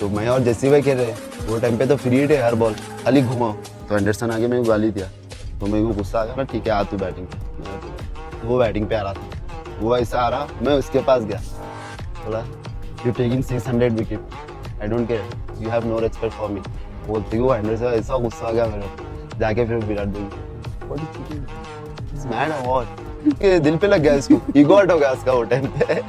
तो मैं और जैसी भाई खेल रहे वो टाइम पे तो फ्री थे हर बॉल खाली घुमाओ। तो एंडरसन आगे मेरे को गाली दिया। तो मेरे को गुस्सा आ गया। ना ठीक है, आ तू बैटिंग पे। तो वो बैटिंग पे आ रहा था। वो ऐसा आ रहा, मैं उसके पास गया। बोला you taking six hundred wicket I don't care you have no respect for me बोलती वो एंडरसन ऐसा गुस्सा आ गया मेरे जाके फिर विराट देवी मैड और दिल पे लग गया इसको। ईगो हो गया इसका वो टाइम पे।